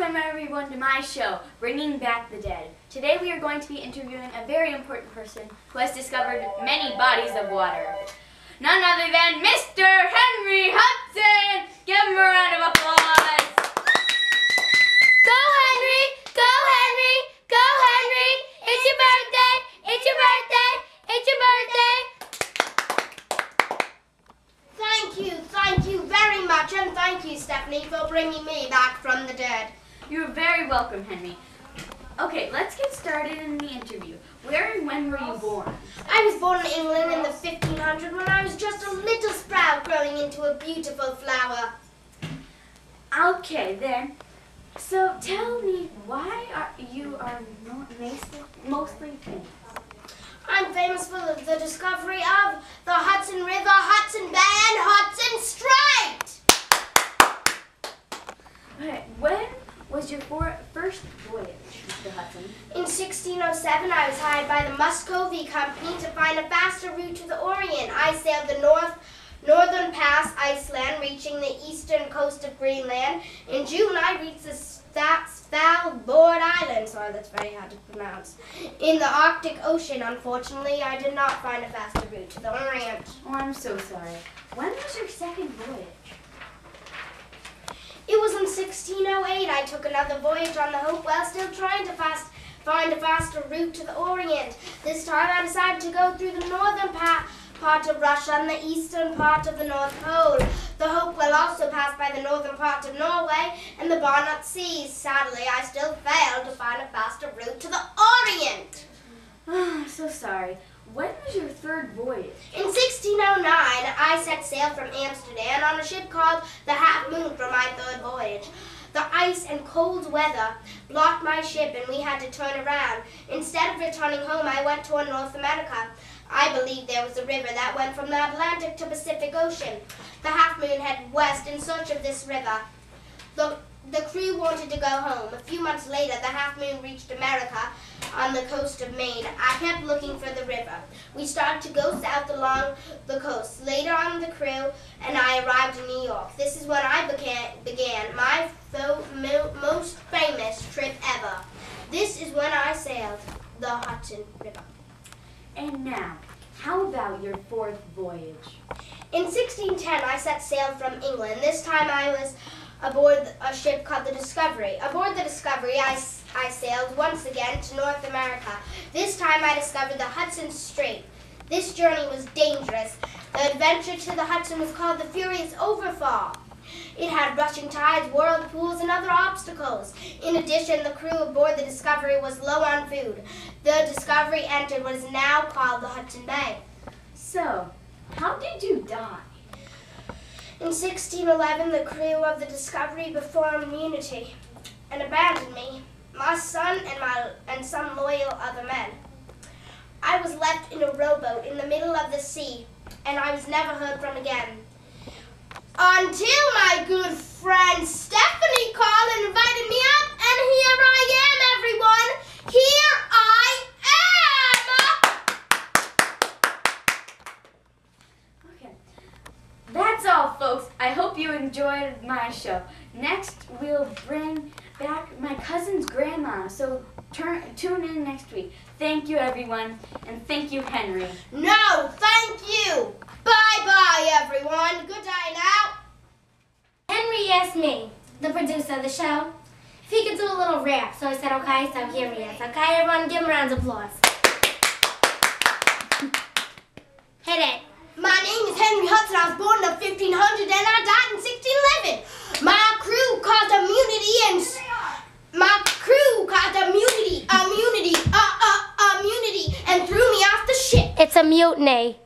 Welcome everyone to my show, Bringing Back the Dead. Today we are going to be interviewing a very important person who has discovered many bodies of water. None other than Mr. Henry Hudson! Give him a round of applause! Go Henry! Go Henry! Go Henry! It's your birthday! It's your birthday! It's your birthday! Thank you, thank you very much, and thank you, Stephanie, for bringing me back from the dead. You're very welcome, Henry. Okay, let's get started in the interview. Where and when were you born? I was born in England in the 1500s when I was just a little sprout growing into a beautiful flower. Okay, then. So tell me, why are you are mostly, famous? I'm famous for the, the discovery of the Hudson River, Hudson Bay, and Hudson Strait. Okay, when was your for- first voyage, Mr. Hudson? In 1607, I was hired by the Muscovy Company to find a faster route to the Orient. I sailed the north northern pass Iceland, reaching the eastern coast of Greenland. In June, I reached the Svalbard Island. Sorry, that's very hard to pronounce. In the Arctic Ocean, unfortunately, I did not find a faster route to the Orient. Oh, I'm so sorry. When was your second voyage? It was in 1608 I took another voyage on the Hope while still trying to fast, find a faster route to the Orient. This time I decided to go through the northern pa- part of Russia and the eastern part of the North Pole. The Hope will also pass by the northern part of Norway and the Barents Seas. Sadly, I still failed to find a faster route to the Orient. Oh, so sorry. When was your third voyage? In 1609, I set sail from Amsterdam on a ship called the Half Moon for my third voyage. The ice and cold weather blocked my ship and we had to turn around. Instead of returning home, I went toward North America. I believe there was a river that went from the Atlantic to Pacific Ocean. The Half Moon headed west in search of this river. The, the crew wanted to go home. A few months later, the Half Moon reached America on the coast of Maine. I kept looking for the river. We started to go south along the coast. Later on, the crew and I arrived in New York. This is when I began, began my mo- most famous trip ever. This is when I sailed the Hudson River. And now, how about your fourth voyage? In 1610, I set sail from England. This time I was aboard a ship called the Discovery. Aboard the Discovery, I, I sailed once again to North America. This time I discovered the Hudson Strait. This journey was dangerous. The adventure to the Hudson was called the Furious Overfall. It had rushing tides, whirlpools, and other obstacles. In addition, the crew aboard the Discovery was low on food. The Discovery entered what is now called the Hudson Bay. So, how did you die? In 1611, the crew of the Discovery performed unity and abandoned me, my son, and my and some loyal other men. I was left in a rowboat in the middle of the sea, and I was never heard from again. Until my good friend Stephanie called and invited me up, and here I am, everyone. Here I am. Okay. That's all, folks. I hope you enjoyed my show. Next, we'll bring back my cousin's grandma. So turn, tune in next week. Thank you, everyone, and thank you, Henry. No, thank you. Bye bye, everyone. Good day now. Henry asked me, the producer of the show, if he could do a little rap. So I said, okay, so here he is. Okay, everyone, give him a round of applause. Hit it. My name is Henry Hudson. I was born in the 1500s and I died in 1611. My crew caused immunity and my crew caused immunity, immunity, uh, uh, immunity, and threw me off the ship. It's a mutiny.